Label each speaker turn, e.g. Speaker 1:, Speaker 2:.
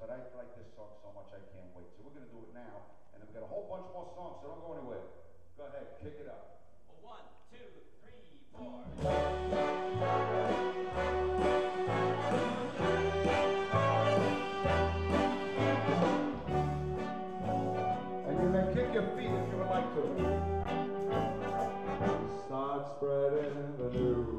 Speaker 1: but I like this song so much I can't wait. So we're going to do it now, and we've got a whole bunch more songs, so don't go anywhere. Go ahead, kick it up.
Speaker 2: One, two, three, four.
Speaker 1: And you may kick your feet if you would like to. Start spreading the news.